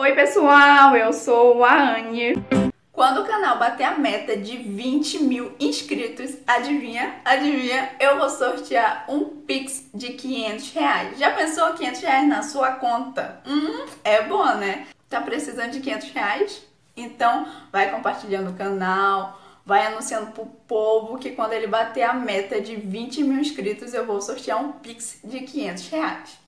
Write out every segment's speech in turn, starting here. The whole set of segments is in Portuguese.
Oi pessoal, eu sou a Anne. Quando o canal bater a meta de 20 mil inscritos, adivinha? Adivinha? Eu vou sortear um Pix de 500 reais. Já pensou 500 reais na sua conta? Hum, é bom, né? Tá precisando de 500 reais? Então vai compartilhando o canal, vai anunciando pro povo que quando ele bater a meta de 20 mil inscritos eu vou sortear um Pix de 500 reais.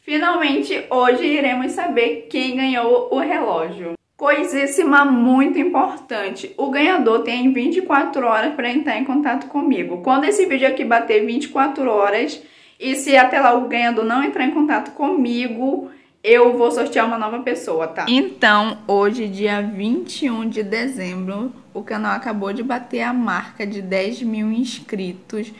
Finalmente, hoje iremos saber quem ganhou o relógio. Coisíssima muito importante. O ganhador tem 24 horas para entrar em contato comigo. Quando esse vídeo aqui bater 24 horas e se até lá o ganhador não entrar em contato comigo, eu vou sortear uma nova pessoa, tá? Então, hoje, dia 21 de dezembro, o canal acabou de bater a marca de 10 mil inscritos.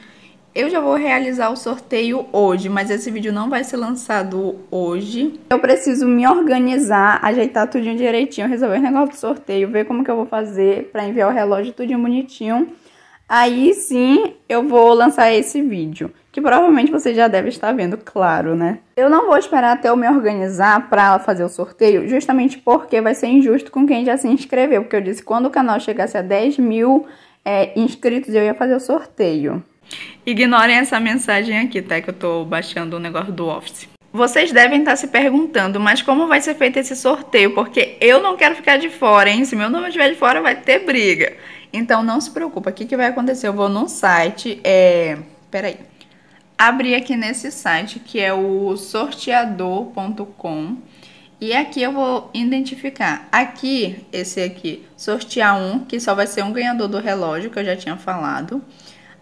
Eu já vou realizar o sorteio hoje, mas esse vídeo não vai ser lançado hoje. Eu preciso me organizar, ajeitar tudo direitinho, resolver o negócio do sorteio, ver como que eu vou fazer para enviar o relógio tudo bonitinho. Aí sim eu vou lançar esse vídeo, que provavelmente você já deve estar vendo, claro, né? Eu não vou esperar até eu me organizar para fazer o sorteio, justamente porque vai ser injusto com quem já se inscreveu, porque eu disse quando o canal chegasse a 10 mil é, inscritos eu ia fazer o sorteio. Ignorem essa mensagem aqui, tá? Que eu tô baixando o negócio do Office. Vocês devem estar se perguntando, mas como vai ser feito esse sorteio? Porque eu não quero ficar de fora, hein? Se meu nome estiver de fora, vai ter briga. Então não se preocupa, o que, que vai acontecer? Eu vou no site, é... Peraí. Abri aqui nesse site, que é o sorteador.com. E aqui eu vou identificar. Aqui, esse aqui, sortear um, que só vai ser um ganhador do relógio, que eu já tinha falado.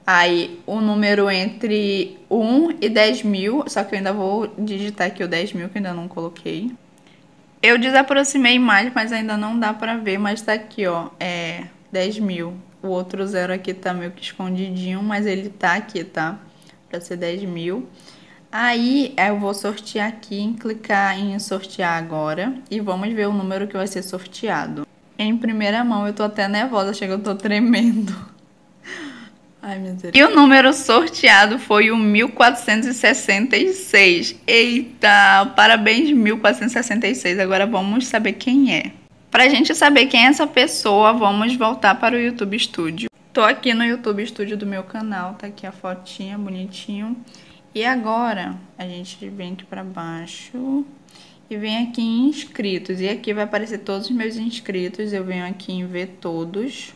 Aí o número entre 1 e 10 mil, só que eu ainda vou digitar aqui o 10 mil que ainda não coloquei. Eu desaproximei mais, mas ainda não dá pra ver, mas tá aqui, ó, é 10 mil. O outro zero aqui tá meio que escondidinho, mas ele tá aqui, tá? Pra ser 10 mil. Aí eu vou sortear aqui, clicar em sortear agora e vamos ver o número que vai ser sorteado. Em primeira mão eu tô até nervosa, chega eu tô tremendo. Ai, meu Deus. E o número sorteado foi o 1466. Eita, parabéns 1466. Agora vamos saber quem é. Pra gente saber quem é essa pessoa, vamos voltar para o YouTube Studio. Tô aqui no YouTube Studio do meu canal, tá aqui a fotinha, bonitinho. E agora, a gente vem aqui pra baixo e vem aqui em inscritos. E aqui vai aparecer todos os meus inscritos, eu venho aqui em ver todos.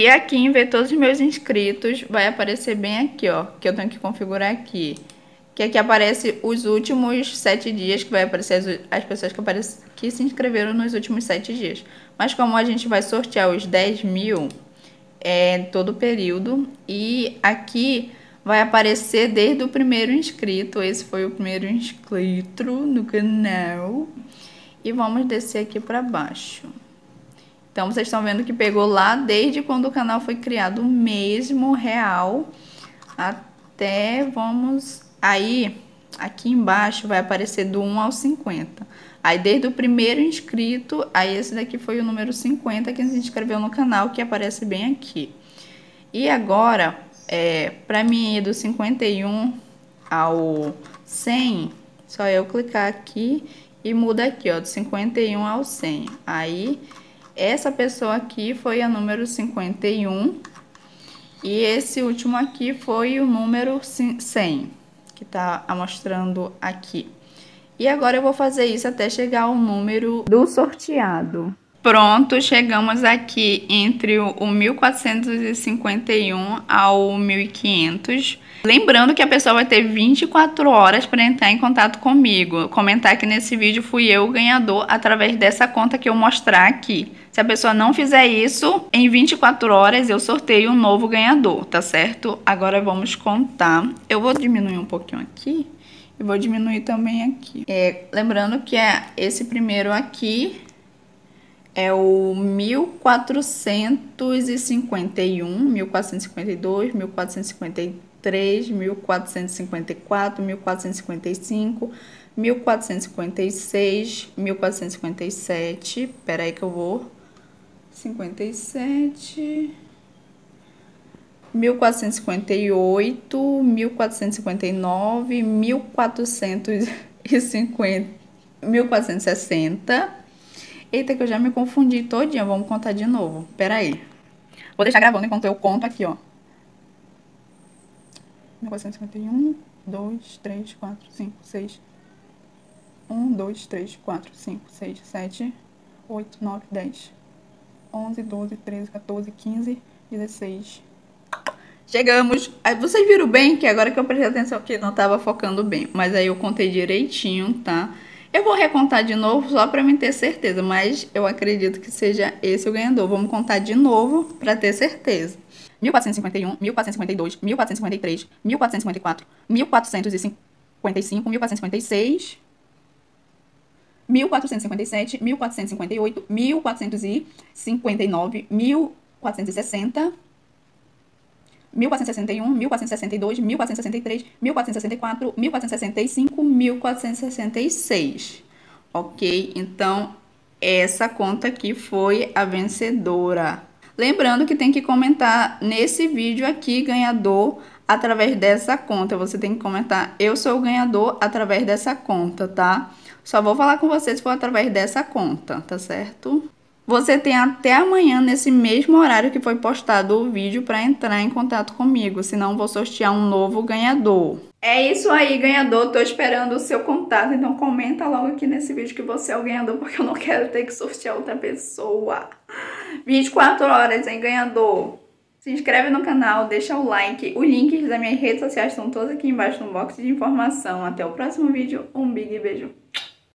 E aqui em ver todos os meus inscritos, vai aparecer bem aqui, ó, que eu tenho que configurar aqui. Que aqui aparece os últimos sete dias, que vai aparecer as, as pessoas que, aparece, que se inscreveram nos últimos sete dias. Mas como a gente vai sortear os 10 mil é, todo o período, e aqui vai aparecer desde o primeiro inscrito. Esse foi o primeiro inscrito no canal. E vamos descer aqui para baixo. Então, vocês estão vendo que pegou lá desde quando o canal foi criado mesmo, real, até, vamos... Aí, aqui embaixo vai aparecer do 1 ao 50. Aí, desde o primeiro inscrito, aí esse daqui foi o número 50 que se inscreveu no canal, que aparece bem aqui. E agora, é, para mim ir do 51 ao 100, só eu clicar aqui e muda aqui, ó, do 51 ao 100. Aí essa pessoa aqui foi a número 51 e esse último aqui foi o número 100, que está mostrando aqui. E agora eu vou fazer isso até chegar ao número do sorteado. Pronto, chegamos aqui entre o 1451 ao 1500. Lembrando que a pessoa vai ter 24 horas para entrar em contato comigo. Comentar que nesse vídeo fui eu o ganhador através dessa conta que eu mostrar aqui. Se a pessoa não fizer isso, em 24 horas eu sorteio um novo ganhador, tá certo? Agora vamos contar. Eu vou diminuir um pouquinho aqui e vou diminuir também aqui. É, lembrando que é esse primeiro aqui é o 1451, 1452, 1453, 1454, 1455, 1456, 1457. Espera aí que eu vou. 57. 1458, 1459, 1450 1460. Eita, que eu já me confundi todinha. Vamos contar de novo. Pera aí. Vou deixar gravando enquanto eu conto aqui, ó. 1451, 2, 3, 4, 5, 6. 1, 2, 3, 4, 5, 6, 7, 8, 9, 10. 11, 12, 13, 14, 15, 16. Chegamos. Vocês viram bem que agora que eu prestei atenção que não tava focando bem. Mas aí eu contei direitinho, tá? Eu vou recontar de novo só para mim ter certeza, mas eu acredito que seja esse o ganhador. Vamos contar de novo para ter certeza. 1451, 1452, 1453, 1454, 1455, 1456, 1457, 1458, 1459, 1460, 1461, 1462, 1463, 1464, 1465, 1466. Ok? Então, essa conta aqui foi a vencedora. Lembrando que tem que comentar nesse vídeo aqui, ganhador, através dessa conta. Você tem que comentar, eu sou o ganhador através dessa conta, tá? Só vou falar com você se for através dessa conta, tá certo? Você tem até amanhã, nesse mesmo horário que foi postado o vídeo, para entrar em contato comigo, senão vou sortear um novo ganhador. É isso aí, ganhador. Tô esperando o seu contato, então comenta logo aqui nesse vídeo que você é o ganhador, porque eu não quero ter que sortear outra pessoa. 24 horas, hein, ganhador? Se inscreve no canal, deixa o like. Os links das minhas redes sociais estão todos aqui embaixo no box de informação. Até o próximo vídeo. Um big beijo.